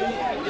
¡Viene!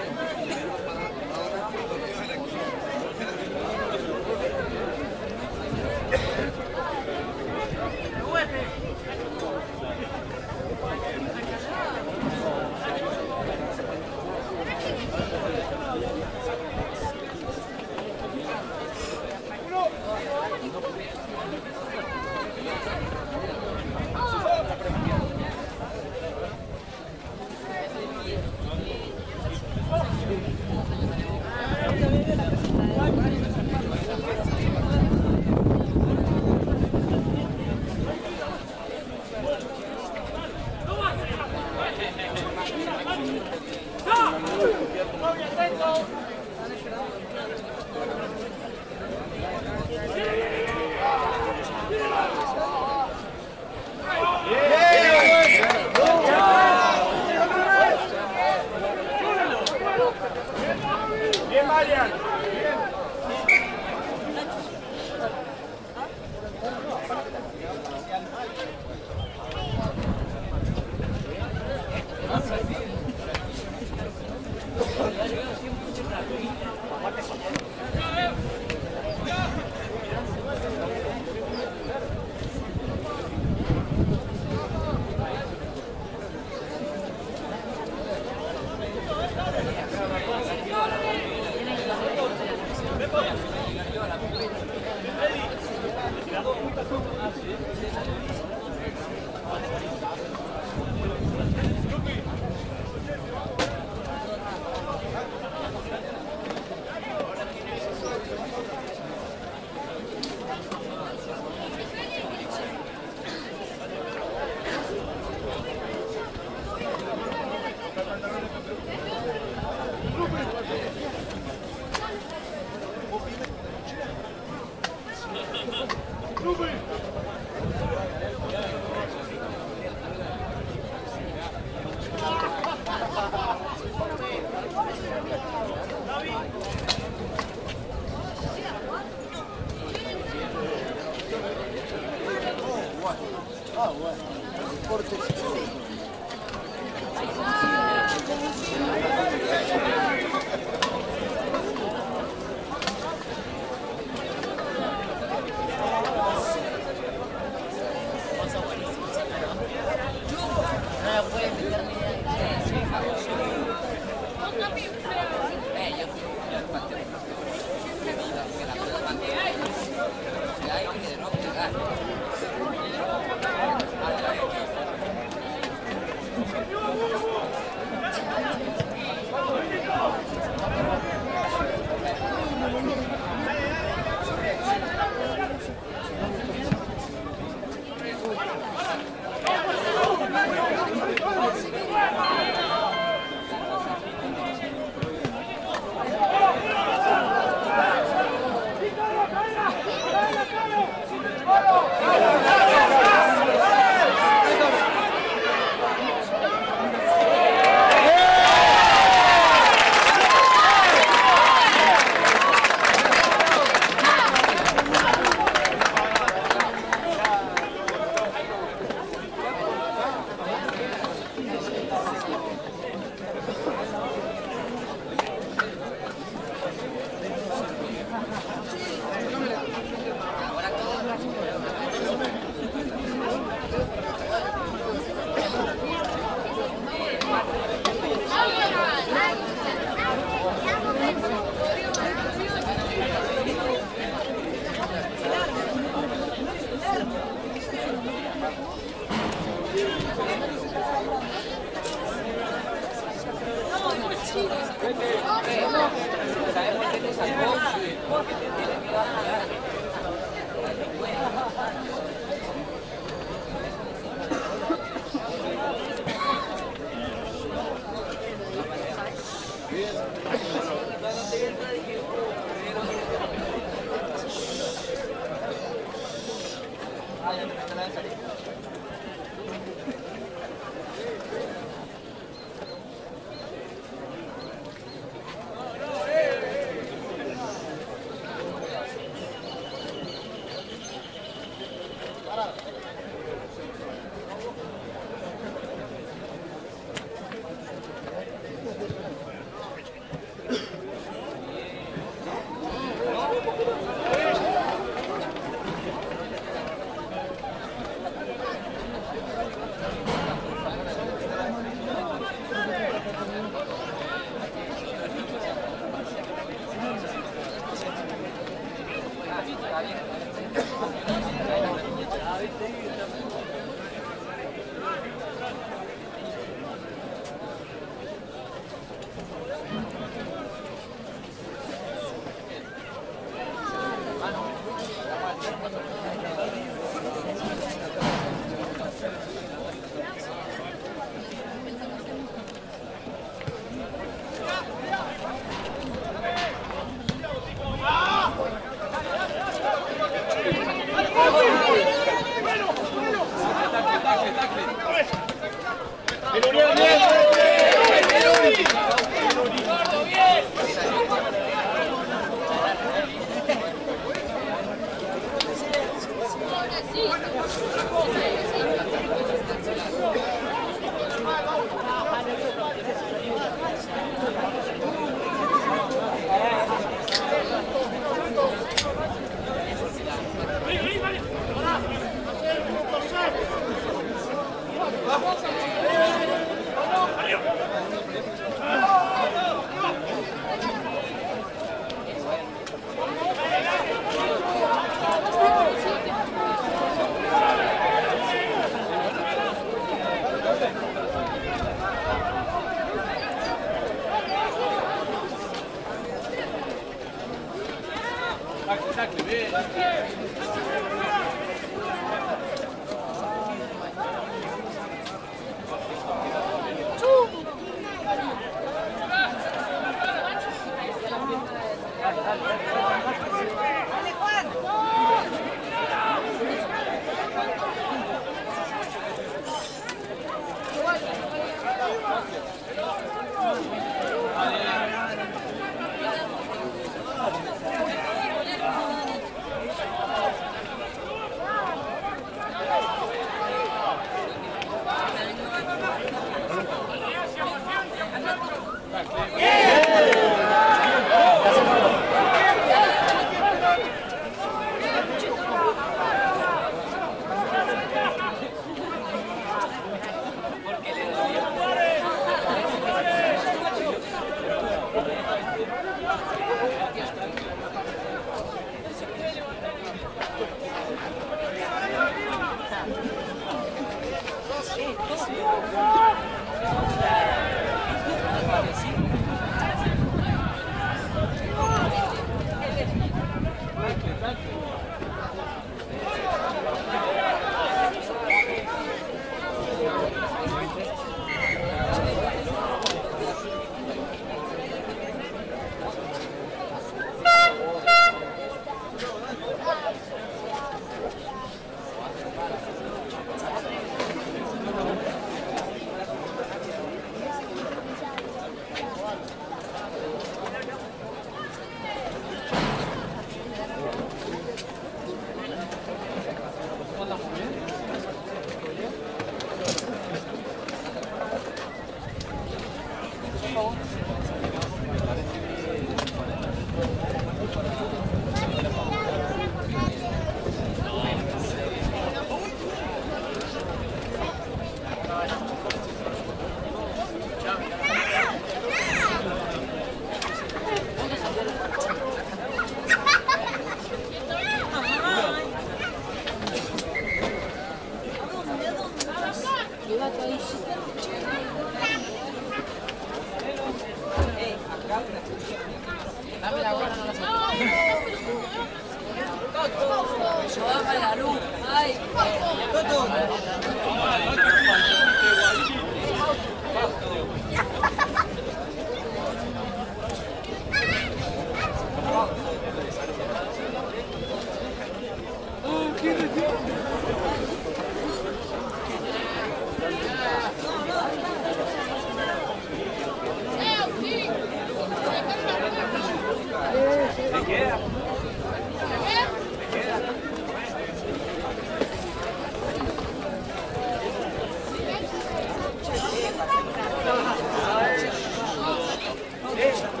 Para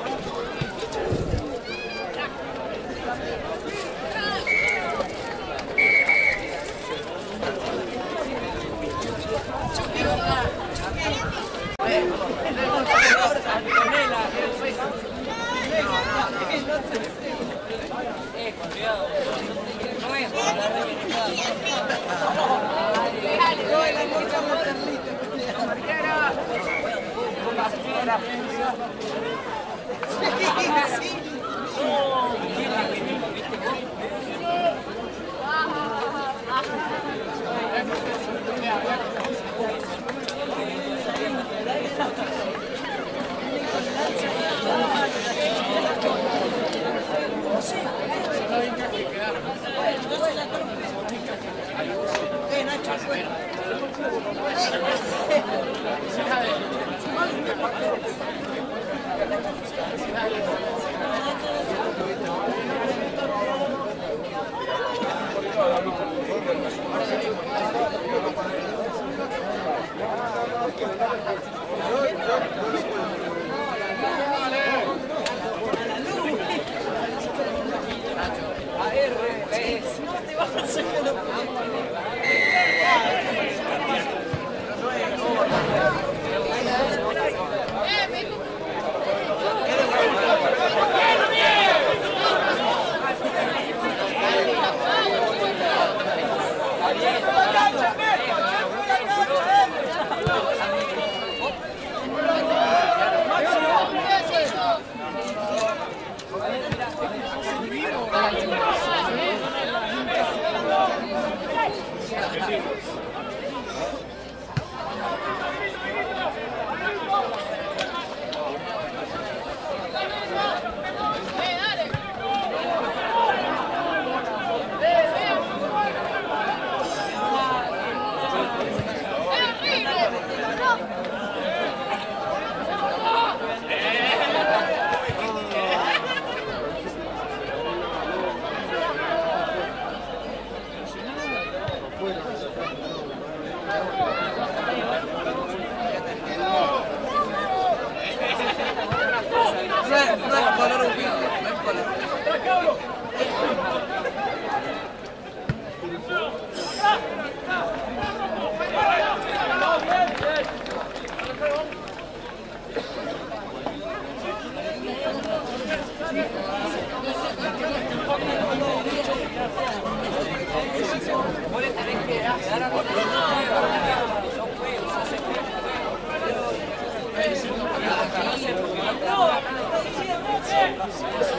¡Vamos,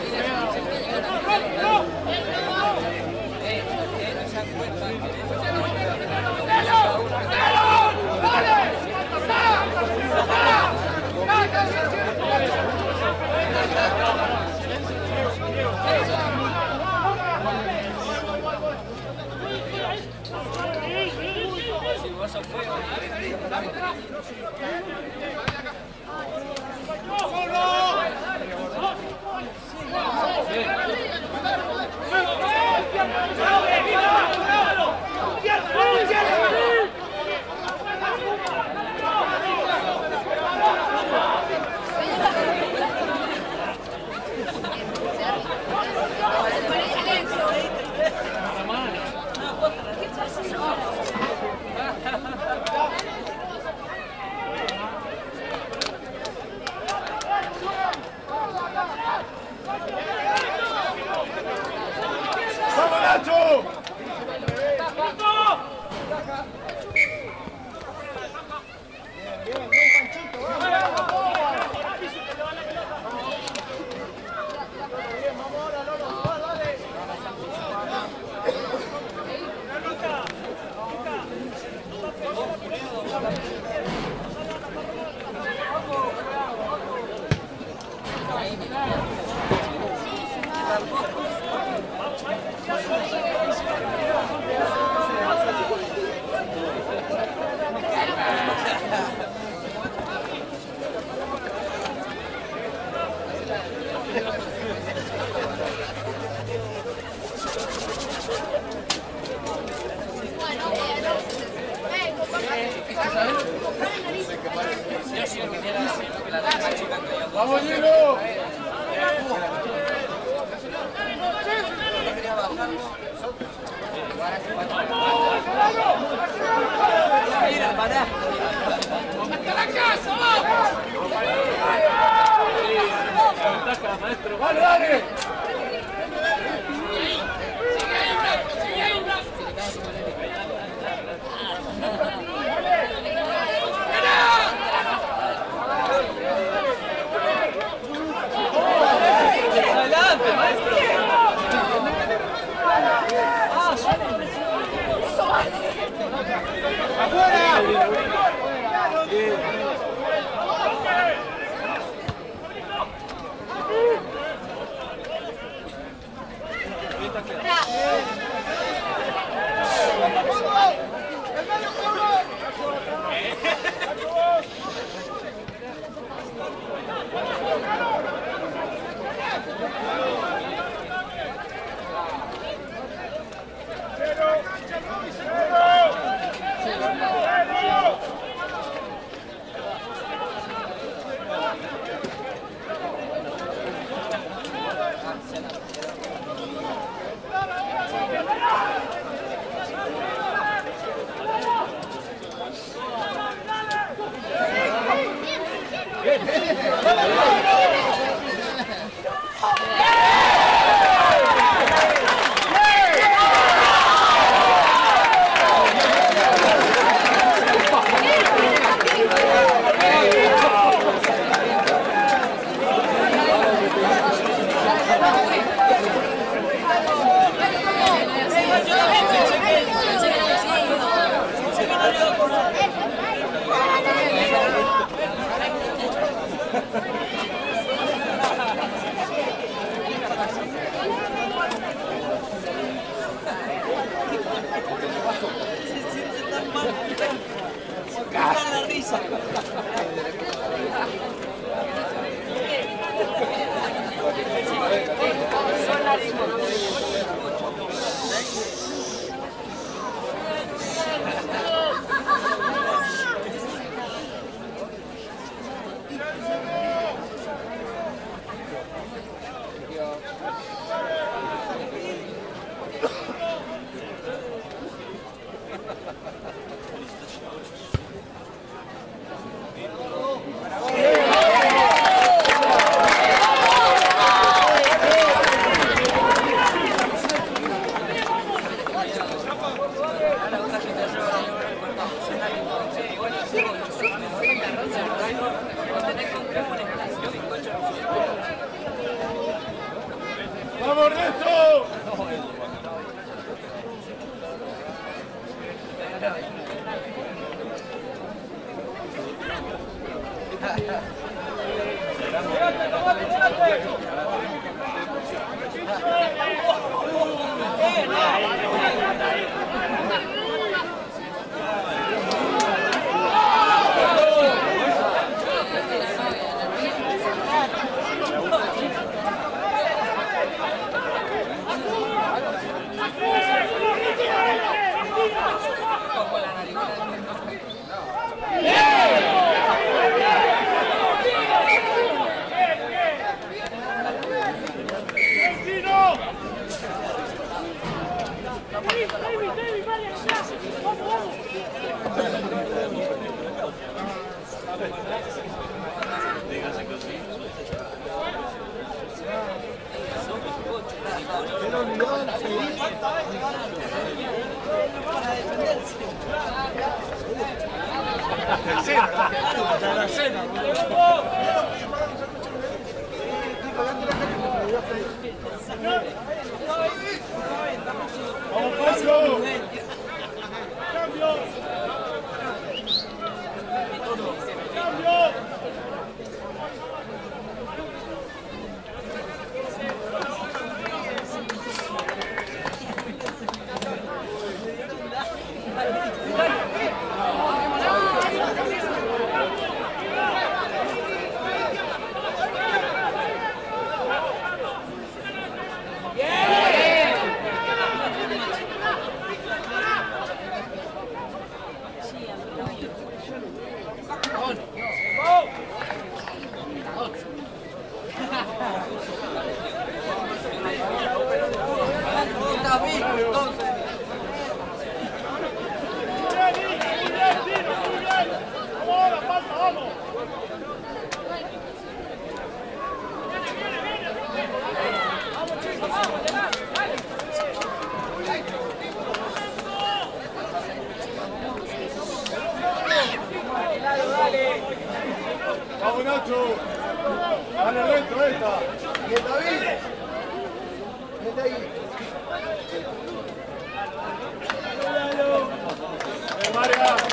área.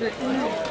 对。因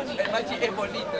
el, machi es bonito.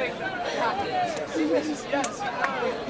Yes, yes, yes.